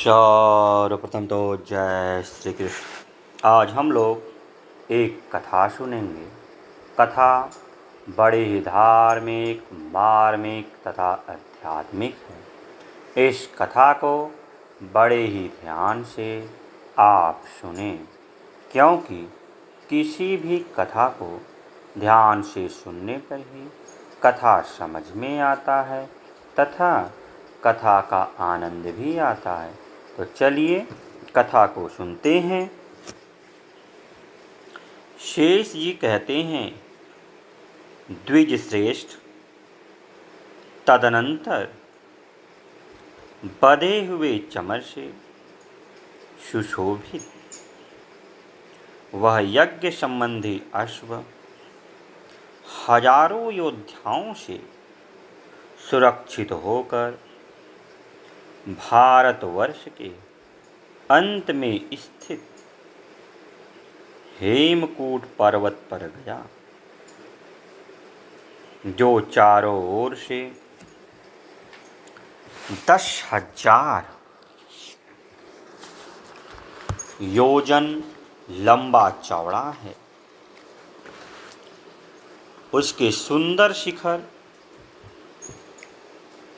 सर्वप्रथम तो जय श्री कृष्ण आज हम लोग एक कथा सुनेंगे। कथा बड़े ही धार्मिक, मार्मिक तथा आध्यात्मिक है। इस कथा को बड़े ही ध्यान से आप सुने, क्योंकि किसी भी कथा को ध्यान से सुनने पर ही कथा समझ में आता है तथा कथा का आनंद भी आता है। तो चलिए कथा को सुनते हैं। शेष जी कहते हैं द्विज श्रेष्ठ तदनंतर बधे हुए चमर से सुशोभित, वह यज्ञ संबंधी अश्व हज़ारों योद्धाओं से सुरक्षित होकर भारतवर्ष के अंत में स्थित हेमकूट पर्वत पर गया, जो चारों ओर से दस हज़ार योजन लंबा चौड़ा है। उसके सुंदर शिखर,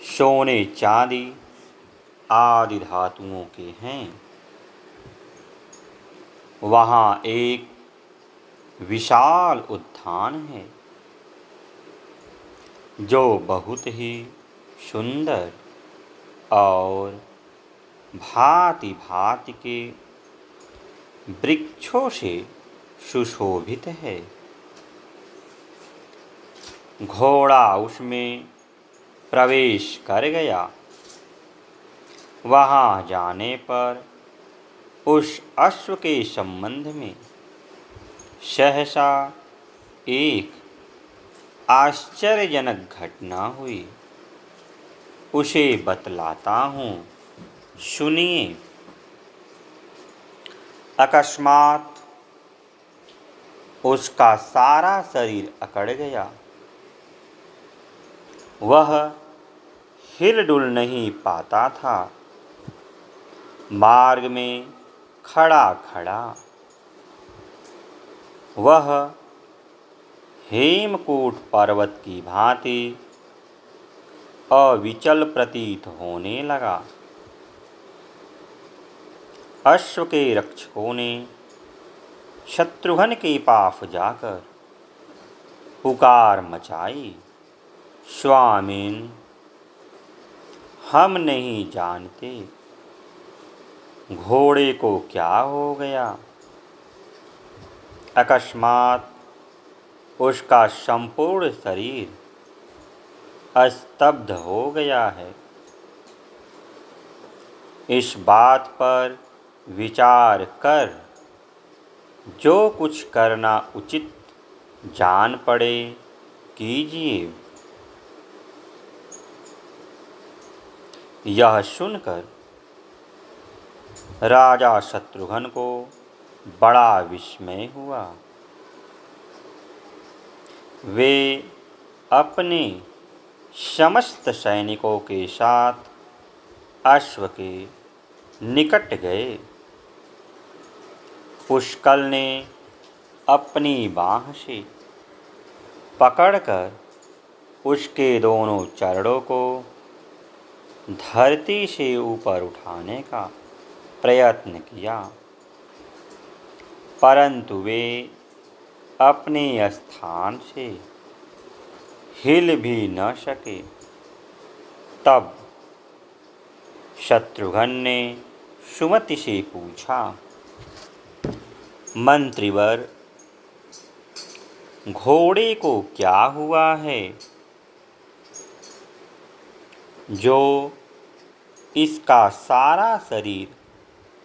सोने चांदी आदि धातुओं के हैं। वहाँ एक विशाल उद्यान है, जो बहुत ही सुंदर और भांति भांति के वृक्षों से सुशोभित है। घोड़ा उसमें प्रवेश कर गया। वहाँ जाने पर उस अश्व के संबंध में सहसा एक आश्चर्यजनक घटना हुई। उसे बतलाता हूँ, सुनिए। अकस्मात उसका सारा शरीर अकड़ गया। वह हिलडुल नहीं पाता था। मार्ग में खड़ा खड़ा। वह हेमकूट पर्वत की भांति अविचल प्रतीत होने लगा। अश्व के रक्षकों ने शत्रुघ्न के पास जाकर पुकार मचाई। स्वामीन, हम नहीं जानते घोड़े को क्या हो गया? अकस्मात उसका संपूर्ण शरीर स्तब्ध हो गया है। इस बात पर विचार कर जो कुछ करना उचित जान पड़े, कीजिए। यह सुनकर राजा शत्रुघ्न को बड़ा विस्मय हुआ। वे अपने समस्त सैनिकों के साथ अश्व के निकट गए। पुष्कल ने अपनी बाह से पकड़कर उसके दोनों चरणों को धरती से ऊपर उठाने का प्रयत्न किया। परंतु वे अपने स्थान से हिल भी न सके। तब शत्रुघ्न ने सुमति से पूछा, मंत्रीवर, घोड़े को क्या हुआ है जो इसका सारा शरीर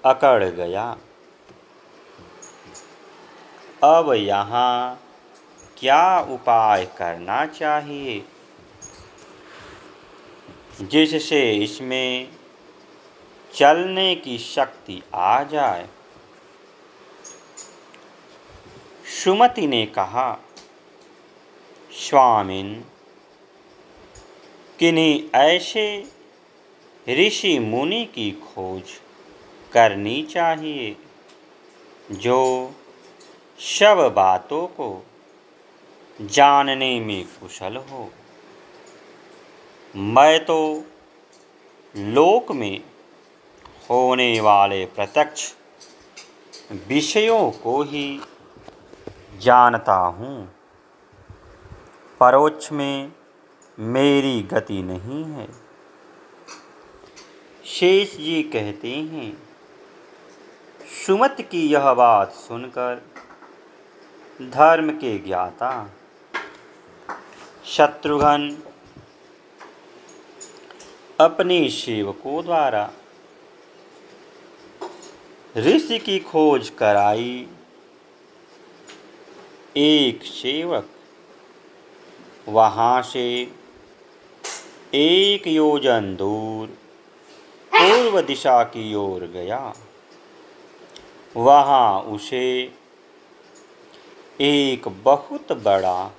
अकड़ गया। अब यहाँ क्या उपाय करना चाहिए? जिससे इसमें चलने की शक्ति आ जाए। सुमति ने कहा, स्वामिन, किन्हीं ऐसे ऋषि मुनि की खोज करनी चाहिए। जो सब बातों को जानने में कुशल हो। मैं तो लोक में होने वाले प्रत्यक्ष विषयों को ही जानता हूँ। परोक्ष में मेरी गति नहीं है। शेष जी कहते हैं सुमत की यह बात सुनकर धर्म के ज्ञाता, शत्रुघ्न अपने सेवकों द्वारा ऋषि की खोज कराई। एक सेवक वहाँ से एक योजन दूर पूर्व दिशा की ओर गया। वहाँ उसे एक बहुत बड़ा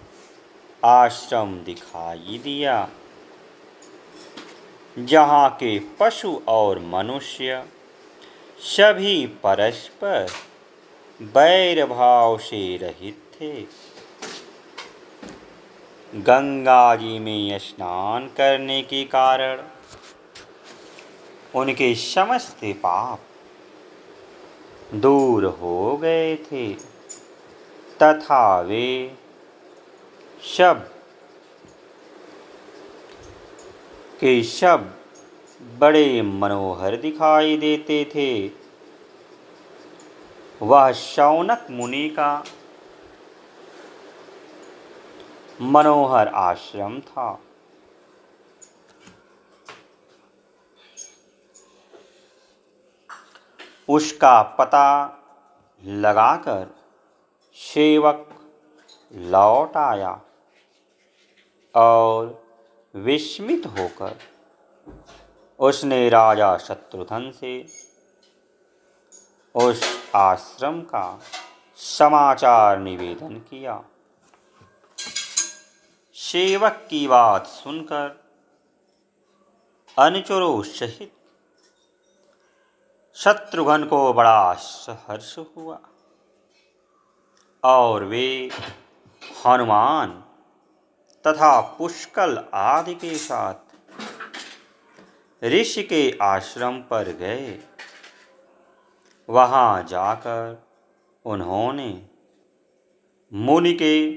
आश्रम दिखाई दिया, जहाँ के पशु और मनुष्य सभी परस्पर बैर भाव से रहित थे। गंगा जी में स्नान करने के कारण उनके समस्त पाप दूर हो गए थे। तथा वे शब के शब बड़े मनोहर दिखाई देते थे। वह शौनक मुनि का मनोहर आश्रम था। उसका पता लगाकर सेवक लौट आया और विस्मित होकर उसने राजा शत्रुघ्न से उस आश्रम का समाचार निवेदन किया। सेवक की बात सुनकर अनुचरों सहित शत्रुघ्न को बड़ा सहर्ष हुआ। और वे हनुमान तथा पुष्कल आदि के साथ ऋषि के आश्रम पर गए। वहाँ जाकर उन्होंने मुनि के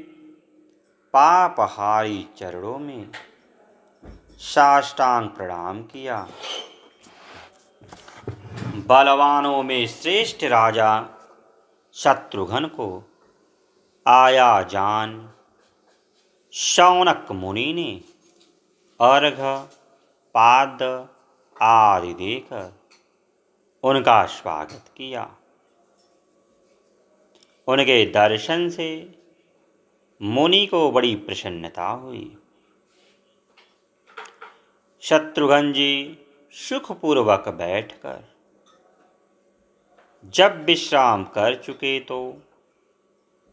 पापहारी चरणों में साष्टांग प्रणाम किया। बलवानों में श्रेष्ठ राजा शत्रुघ्न को आया जान। शौनक मुनि ने अर्घ, पाद आदि देकर उनका स्वागत किया। उनके दर्शन से मुनि को बड़ी प्रसन्नता हुई। शत्रुघ्न जी सुखपूर्वक बैठकर जब विश्राम कर चुके तो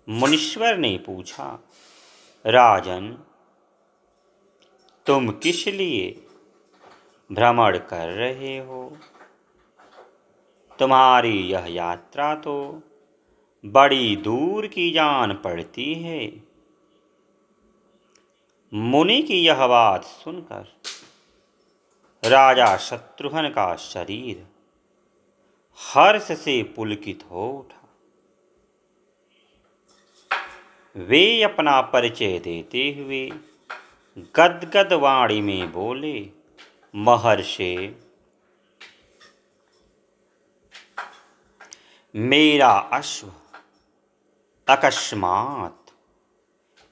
मुनीश्वर ने पूछा, राजन, तुम किस लिए भ्रमण कर रहे हो? तुम्हारी यह यात्रा तो बड़ी दूर की जान पड़ती है। मुनि की यह बात सुनकर राजा शत्रुघ्न का शरीर हर्ष से पुलकित हो उठा। वे अपना परिचय देते हुए गदगद वाणी में बोले, महर्षि, मेरा अश्व अकस्मात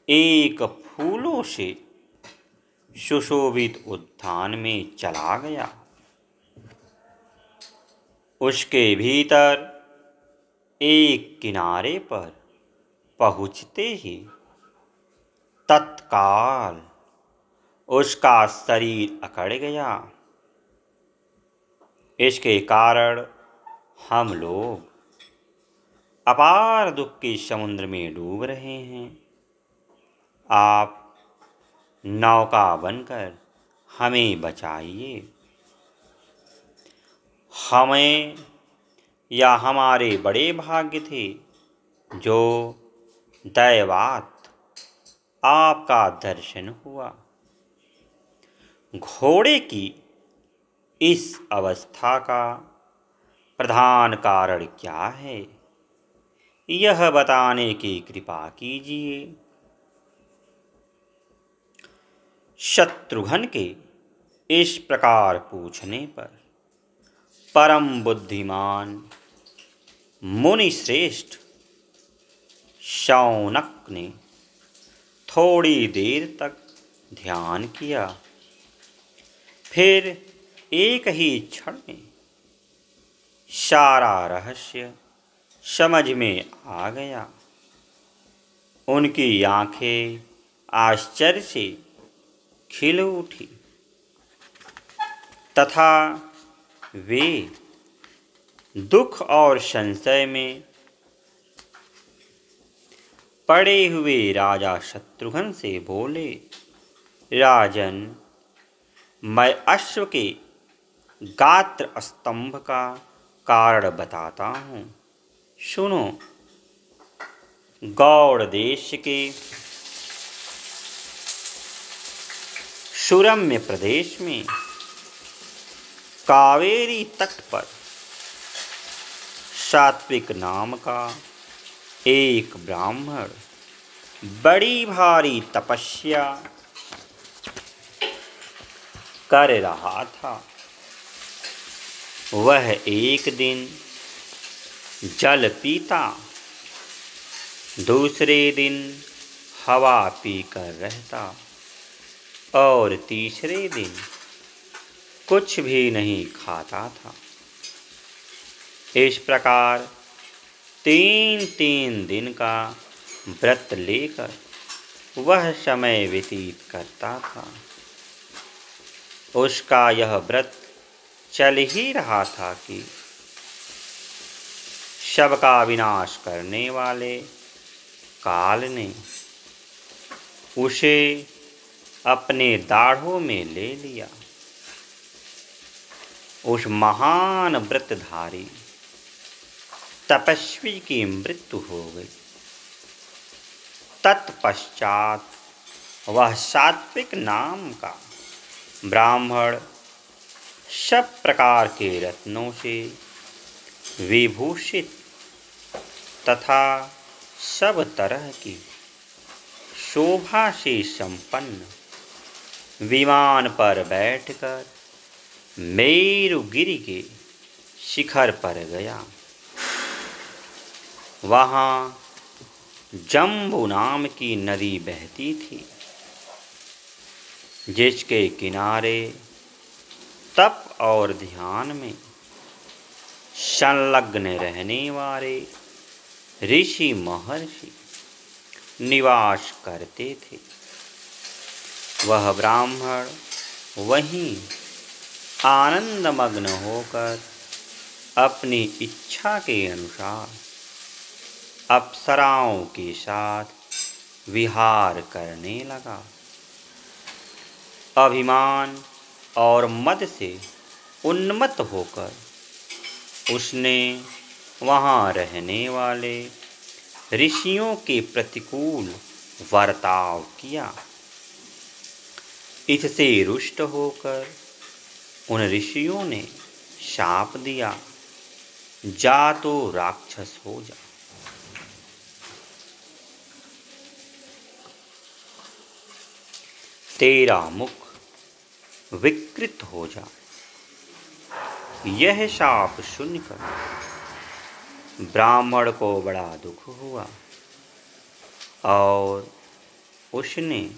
एक फूलों से सुशोभित उद्यान में चला गया। उसके भीतर एक किनारे पर पहुँचते ही तत्काल उसका शरीर अकड़ गया। इसके कारण हम लोग अपार दुख के समुद्र में डूब रहे हैं। आप नौका बनकर हमें बचाइए। हमें या हमारे बड़े भाग्य थे जो दैवात आपका दर्शन हुआ। घोड़े की इस अवस्था का प्रधान कारण क्या है, यह बताने की कृपा कीजिए। शत्रुघ्न के इस प्रकार पूछने पर परम बुद्धिमान मुनि श्रेष्ठ शौनक ने थोड़ी देर तक ध्यान किया। फिर एक ही क्षण में सारा रहस्य समझ में आ गया। उनकी आँखें आश्चर्य से खिल उठी। तथा वे दुख और संशय में पड़े हुए राजा शत्रुघ्न से बोले, राजन, मैं अश्व के गात्र स्तंभ का कारण बताता हूँ। सुनो, गौड़ देश के सुरम्य प्रदेश में कावेरी तट पर सात्विक नाम का एक ब्राह्मण बड़ी भारी तपस्या कर रहा था। वह एक दिन जल पीता, दूसरे दिन हवा पीकर रहता और तीसरे दिन कुछ भी नहीं खाता था। इस प्रकार तीन तीन दिन का व्रत लेकर वह समय व्यतीत करता था। उसका यह व्रत चल ही रहा था कि शव का विनाश करने वाले काल ने उसे अपने दाढ़ों में ले लिया। उस महान व्रतधारी तपस्वी की मृत्यु हो गई। तत्पश्चात वह सात्विक नाम का ब्राह्मण सब प्रकार के रत्नों से विभूषित तथा सब तरह की शोभा से संपन्न विमान पर बैठकर मेरुगिरी के शिखर पर गया। वहाँ जम्बू नाम की नदी बहती थी, जिसके किनारे तप और ध्यान में संलग्न रहने वाले ऋषि महर्षि निवास करते थे। वह ब्राह्मण वहीं आनंदमग्न होकर अपनी इच्छा के अनुसार अप्सराओं के साथ विहार करने लगा। अभिमान और मद से उन्मत्त होकर उसने वहाँ रहने वाले ऋषियों के प्रतिकूल वर्ताव किया। इससे रुष्ट होकर उन ऋषियों ने शाप दिया, जा तो राक्षस हो जा। तेरा मुख विकृत हो जा। यह शाप सुनकर ब्राह्मण को बड़ा दुख हुआ और उसने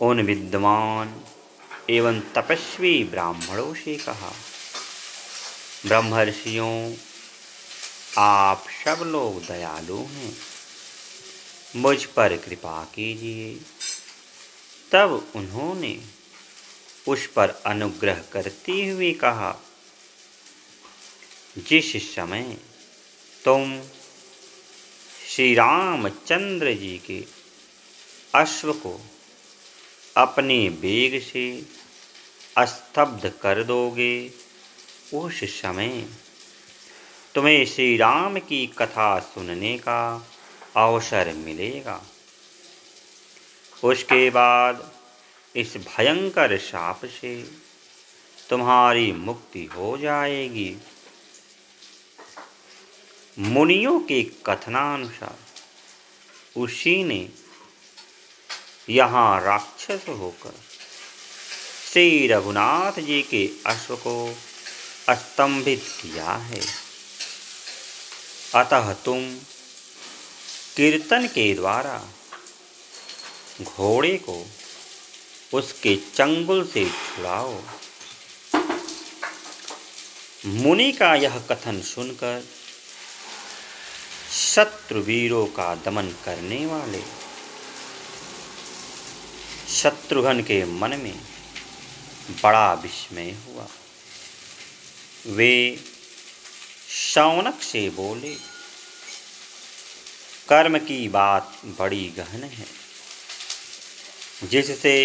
उन विद्वान एवं तपस्वी ब्राह्मणों से कहा, ब्रह्मर्षियों, आप सब लोग दयालु हैं। मुझ पर कृपा कीजिए। तब उन्होंने उस पर अनुग्रह करते हुए कहा, जिस समय तुम श्री रामचंद्र जी के अश्व को अपने बेग से स्तब्ध कर दोगे उस समय। तुम्हें श्री राम की कथा सुनने का अवसर मिलेगा। उसके बाद इस भयंकर शाप से तुम्हारी मुक्ति हो जाएगी। मुनियों के कथनानुसार उसी ने यहाँ राक्षस होकर श्री रघुनाथ जी के अश्व को स्तंभित किया है। अतः तुम कीर्तन के द्वारा घोड़े को उसके चंगुल से छुड़ाओ। मुनि का यह कथन सुनकर शत्रुवीरों का दमन करने वाले शत्रुघ्न के मन में बड़ा विस्मय हुआ। वे शौनक से बोले, कर्म की बात बड़ी गहन है, जिससे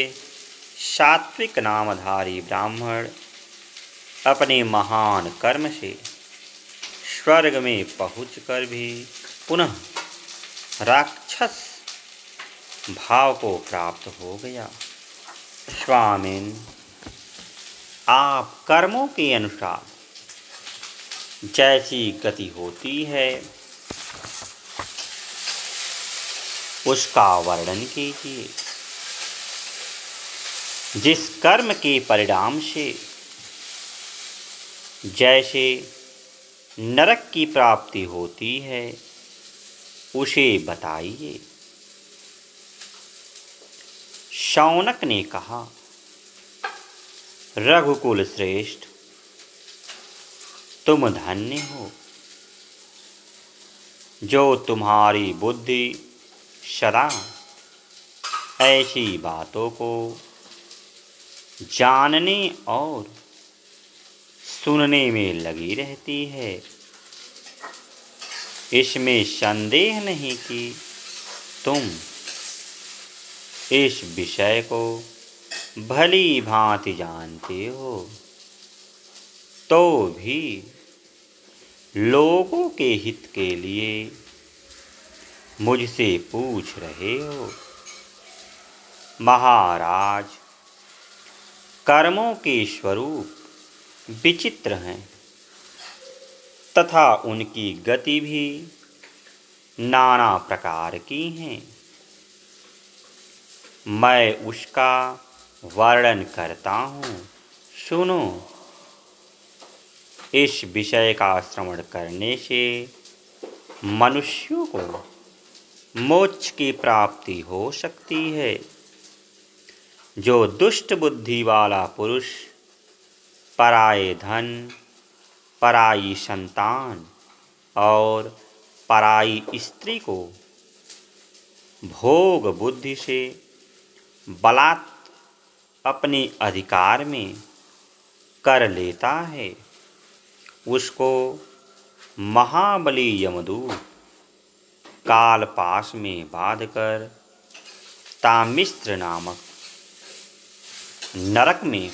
सात्विक नामधारी ब्राह्मण अपने महान कर्म से स्वर्ग में पहुंचकर भी पुनः राक्षस भाव को प्राप्त हो गया। स्वामिन, आप कर्मों के अनुसार जैसी गति होती है, उसका वर्णन कीजिए। जिस कर्म के परिणाम से जैसे नरक की प्राप्ति होती है, उसे बताइए। शौनक ने कहा, रघुकुल श्रेष्ठ, तुम धन्य हो। जो तुम्हारी बुद्धि सदा ऐसी बातों को जानने और सुनने में लगी रहती है। इसमें संदेह नहीं कि तुम इस विषय को भली भांति जानते हो तो भी लोगों के हित के लिए मुझसे पूछ रहे हो। महाराज, कर्मों के स्वरूप विचित्र हैं, तथा उनकी गति भी नाना प्रकार की हैं। मैं उसका वर्णन करता हूँ। सुनो। इस विषय का श्रवण करने से मनुष्यों को मोक्ष की प्राप्ति हो सकती है। जो दुष्ट बुद्धि वाला पुरुष, पराये धन, पराई संतान और पराई स्त्री को भोग बुद्धि से बलात् अपने अधिकार में कर लेता है। उसको महाबली यमदूत काल पास में बांधकर तामिस्त्र नामक नरक में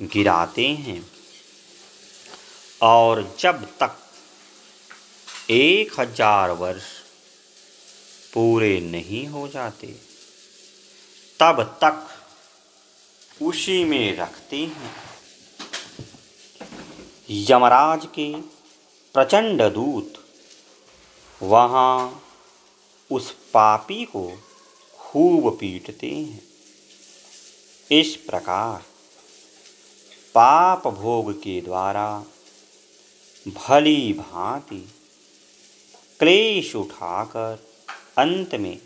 गिराते हैं। और जब तक एक हज़ार वर्ष पूरे नहीं हो जाते। तब तक उसी में रखते हैं। यमराज के प्रचंड दूत वहाँ उस पापी को खूब पीटते हैं। इस प्रकार पाप भोग के द्वारा भली भांति क्लेश उठाकर अंत में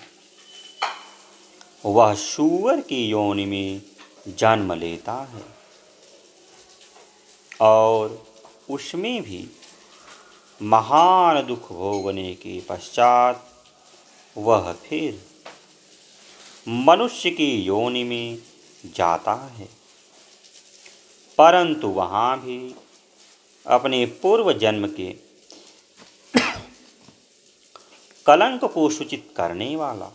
वह सुअर की योनि में जन्म लेता है। और उसमें भी महान दुख भोगने के पश्चात वह फिर मनुष्य की योनि में जाता है। परंतु वहाँ भी अपने पूर्व जन्म के कलंक को सूचित करने वाला।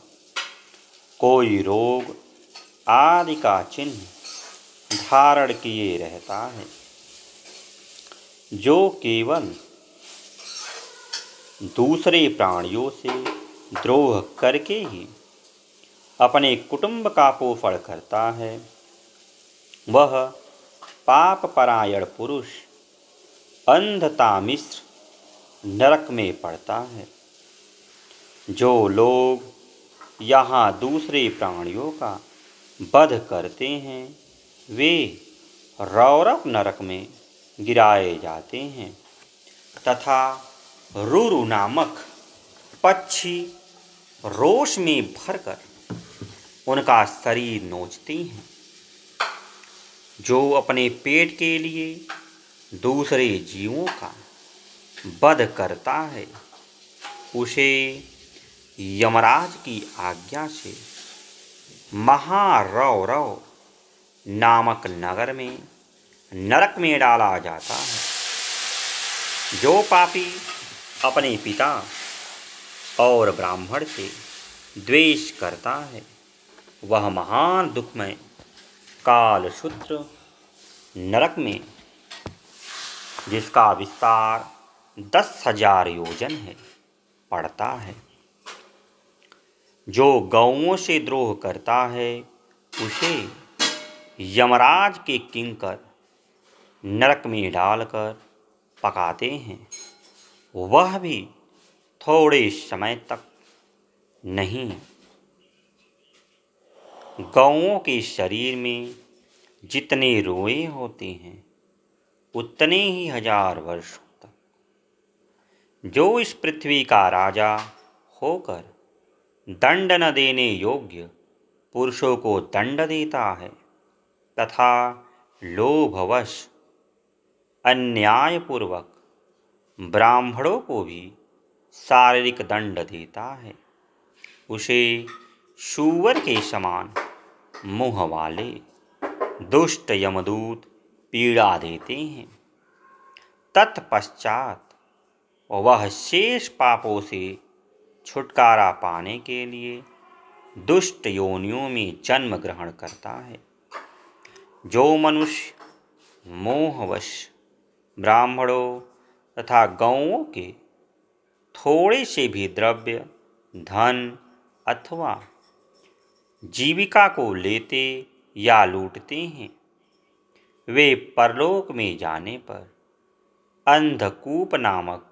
कोई रोग आदि का चिन्ह धारण किए रहता है, जो केवल दूसरे प्राणियों से द्रोह करके ही अपने कुटुंब का पोषण करता है, वह पाप परायण पुरुष अंधता मिश्र नरक में पड़ता है। जो लोग यहाँ दूसरे प्राणियों का वध करते हैं, वे रौरक नरक में गिराए जाते हैं तथा रुरु नामक पक्षी रोष में भरकर उनका शरीर नोचते हैं, जो अपने पेट के लिए दूसरे जीवों का वध करता है, उसे यमराज की आज्ञा से महारव रव नामक नगर में नरक में डाला जाता है। जो पापी अपने पिता और ब्राह्मण से द्वेष करता है, वह महान दुखमय कालसूत्र नरक में, जिसका विस्तार दस हज़ार योजन है, पड़ता है। जो गौओं से द्रोह करता है, उसे यमराज के किंकर नरक में डालकर पकाते हैं। वह भी थोड़े समय तक नहीं। गौओं के शरीर में जितने रोए होते हैं, उतने ही हज़ार वर्ष तक, जो इस पृथ्वी का राजा होकर दंड न देने योग्य, पुरुषों को दंड देता है। तथा लोभवश, अन्यायपूर्वक, ब्राह्मणों को भी शारीरिक दंड देता है। उसे शूवर के समान मुँह वाले दुष्ट यमदूत पीड़ा देते हैं। तत्पश्चात वह शेष पापों से छुटकारा पाने के लिए दुष्ट योनियों में जन्म ग्रहण करता है। जो मनुष्य मोहवश ब्राह्मणों तथा गौओं के थोड़े से भी द्रव्य, धन अथवा जीविका को लेते या लूटते हैं, वे परलोक में जाने पर अंधकूप नामक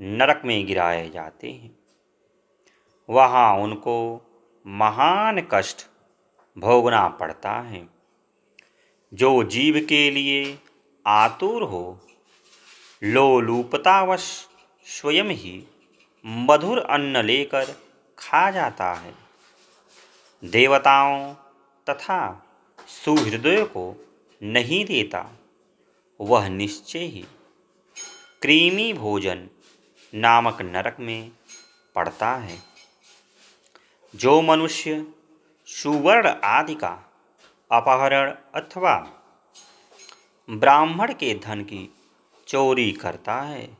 नरक में गिराए जाते हैं। वहाँ उनको महान कष्ट भोगना पड़ता है। जो जीव के लिए आतुर हो, लोलूपतावश स्वयं ही मधुर अन्न लेकर खा जाता है। देवताओं तथा सुहृदय को नहीं देता, वह निश्चय ही कृमि भोजन नामक नरक में पड़ता है। जो मनुष्य सुवर्ण आदि का अपहरण अथवा ब्राह्मण के धन की चोरी करता है,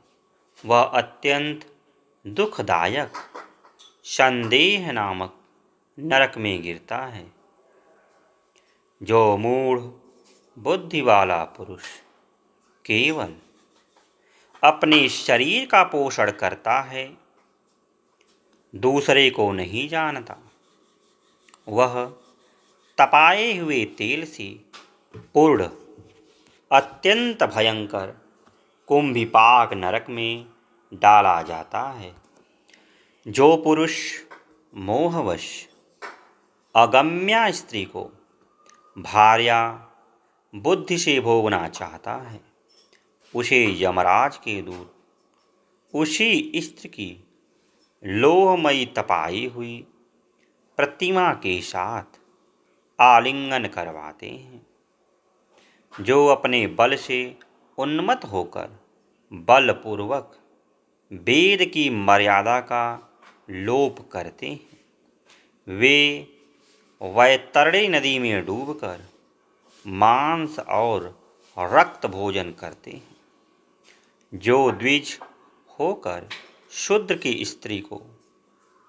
वह अत्यंत दुखदायक संदेह नामक नरक में गिरता है। जो मूढ़ बुद्धि वाला पुरुष केवल अपने शरीर का पोषण करता है दूसरे को नहीं जानता। वह तपाए हुए तेल से पूर्ण, अत्यंत भयंकर कुंभिपाक नरक में डाला जाता है। जो पुरुष मोहवश अगम्या स्त्री को भार्या बुद्धि से भोगना चाहता है, उसे यमराज के दूत उसी स्त्री की लोहमयी तपाई हुई, प्रतिमा के साथ आलिंगन करवाते हैं। जो अपने बल से उन्मत होकर बलपूर्वक वेद की मर्यादा का लोप करते हैं, वे वैतरणी नदी में डूबकर मांस और रक्त भोजन करते हैं। जो द्विज होकर शुद्र की स्त्री को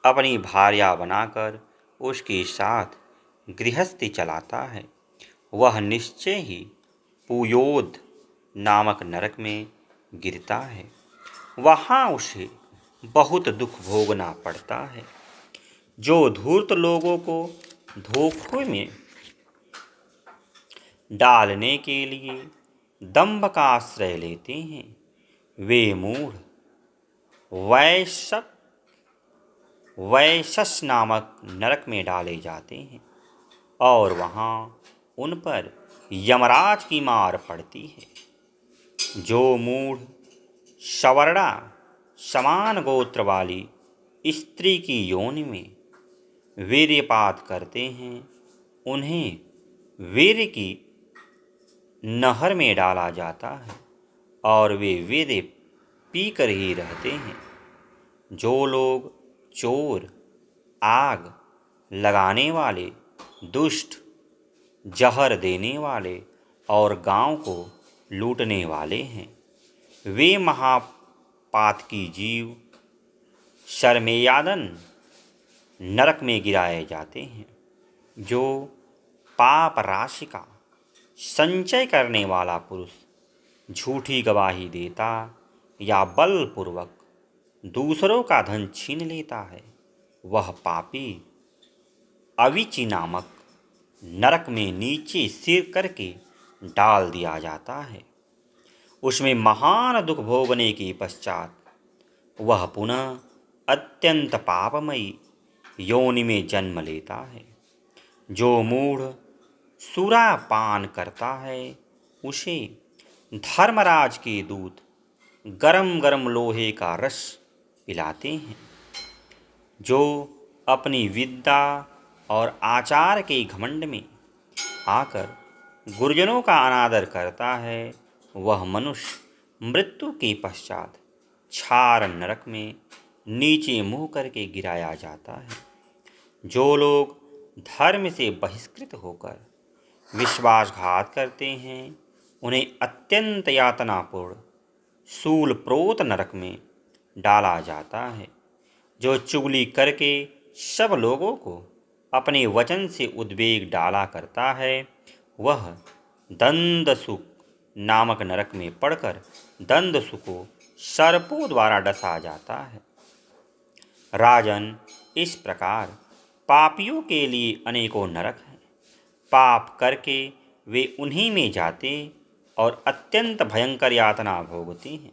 अपनी भार्या बनाकर उसके साथ गृहस्थी चलाता है। वह निश्चय ही पुयोद नामक नरक में गिरता है। वहाँ उसे बहुत दुख भोगना पड़ता है। जो धूर्त लोगों को धोखे में डालने के लिए दम्भ का आश्रय लेते हैं, वे मूढ़ वैशक, वैशस नामक नरक में डाले जाते हैं और वहाँ उन पर यमराज की मार पड़ती है। जो मूढ़ सवर्णा समान गोत्र वाली स्त्री की योनि में वीर्यपात करते हैं, उन्हें वीर की नहर में डाला जाता है और वे वीर्य पी कर ही रहते हैं। जो लोग चोर, आग लगाने वाले, दुष्ट, जहर देने वाले और गाँव को लूटने वाले हैं, वे महापात की जीव शर्मेयादन नरक में गिराए जाते हैं। जो पाप राशि का संचय करने वाला पुरुष झूठी गवाही देता या बलपूर्वक दूसरों का धन छीन लेता है, वह पापी अविचि नामक नरक में नीचे सिर करके डाल दिया जाता है। उसमें महान दुख भोगने के पश्चात वह पुनः अत्यंत पापमयी योनि में जन्म लेता है। जो मूढ़ सुरा पान करता है, उसे धर्मराज के दूत गरम गरम लोहे का रस पिलाते हैं, जो अपनी विद्या और आचार के घमंड में आकर गुरुजनों का अनादर करता है, वह मनुष्य मृत्यु के पश्चात छार नरक में नीचे मुँह करके गिराया जाता है। जो लोग धर्म से बहिष्कृत होकर विश्वासघात करते हैं, उन्हें अत्यंत यातनापूर्ण सूल प्रोत नरक में डाला जाता है, जो चुगली करके सब लोगों को अपने वचन से उद्वेग डाला करता है, वह दंद सुख नामक नरक में पड़कर दंद सुखो सर्पों द्वारा डसा जाता है। राजन इस प्रकार पापियों के लिए अनेकों नरक हैं। पाप करके वे उन्हीं में जाते और अत्यंत भयंकर यातना भोगते हैं।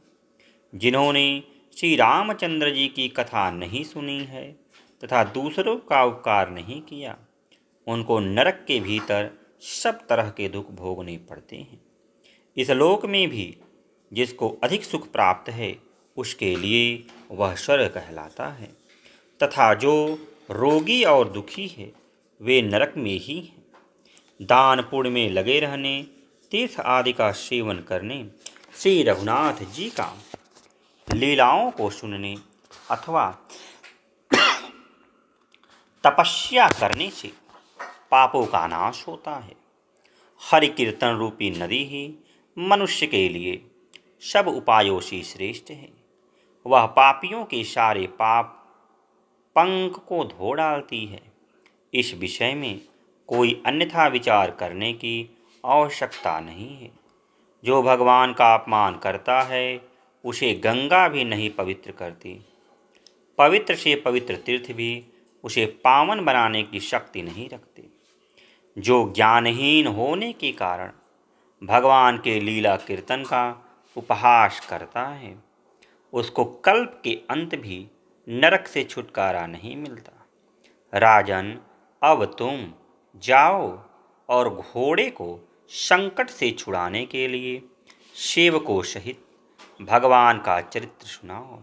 जिन्होंने श्री रामचंद्र जी की कथा नहीं सुनी है तथा दूसरों का उपकार नहीं किया, उनको नरक के भीतर सब तरह के दुख भोगने पड़ते हैं। इस लोक में भी जिसको अधिक सुख प्राप्त है, उसके लिए वह स्वर्ग कहलाता है। तथा जो रोगी और दुखी है, वे नरक में ही हैं। दान पुण्य में लगे रहने तीर्थ आदि का सेवन करने श्री रघुनाथ जी का लीलाओं को सुनने अथवा तपस्या करने से पापों का नाश होता है। हरि कीर्तन रूपी नदी ही मनुष्य के लिए सब उपायों से श्रेष्ठ है। वह पापियों के सारे पाप पंख को धो डालती है। इस विषय में कोई अन्यथा विचार करने की आवश्यकता नहीं है। जो भगवान का अपमान करता है, उसे गंगा भी नहीं पवित्र करती। पवित्र से पवित्र तीर्थ भी उसे पावन बनाने की शक्ति नहीं रखते। जो ज्ञानहीन होने के कारण भगवान के लीला कीर्तन का उपहास करता है, उसको कल्प के अंत भी नरक से छुटकारा नहीं मिलता। राजन, अब तुम जाओ और घोड़े को संकट से छुड़ाने के लिए सेवकों सहित भगवान का चरित्र सुनाओ,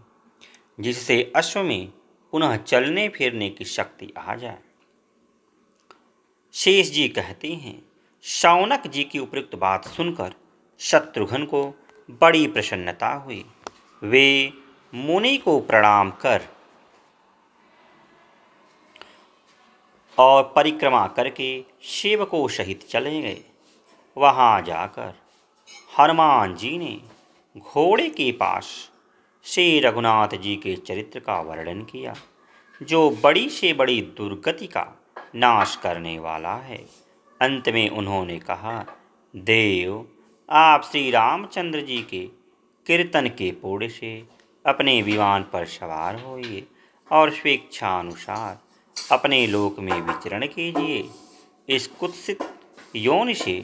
जिससे अश्व में पुनः चलने फिरने की शक्ति आ जाए। शेष जी कहते हैं, शौनक जी की उपयुक्त बात सुनकर शत्रुघ्न को बड़ी प्रसन्नता हुई। वे मुनि को प्रणाम कर और परिक्रमा करके शिव को सहित चले गए। वहाँ जाकर हनुमान जी ने घोड़े के पास श्री रघुनाथ जी के चरित्र का वर्णन किया, जो बड़ी से बड़ी दुर्गति का नाश करने वाला है। अंत में उन्होंने कहा, देव, आप श्री रामचंद्र जी के कीर्तन के पोड़ से अपने विमान पर सवार होइए और स्वेच्छानुसार अपने लोक में विचरण कीजिए। इस कुत्सित यौन से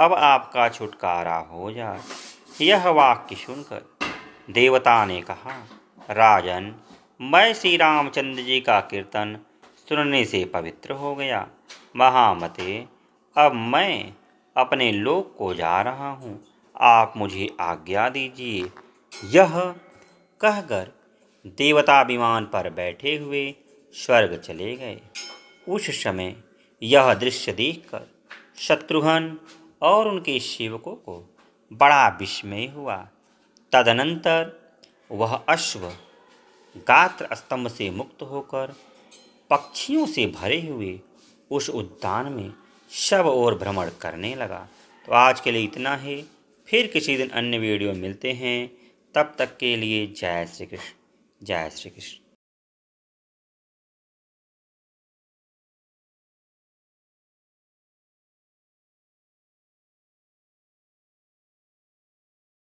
अब आपका छुटकारा हो जाए। यह वाक्य सुनकर देवता ने कहा, राजन, मैं श्री रामचंद्र जी का कीर्तन सुनने से पवित्र हो गया। महामते, अब मैं अपने लोक को जा रहा हूँ। आप मुझे आज्ञा दीजिए। यह कहकर देवता विमान पर बैठे हुए स्वर्ग चले गए। उस समय यह दृश्य देखकर शत्रुघ्न और उनके सेवकों को बड़ा विस्मय हुआ। तदनंतर वह अश्व गात्र स्तंभ से मुक्त होकर पक्षियों से भरे हुए उस उद्यान में सब और भ्रमण करने लगा। तो आज के लिए इतना ही। फिर किसी दिन अन्य वीडियो मिलते हैं। तब तक के लिए जय श्री कृष्ण। जय श्री कृष्ण।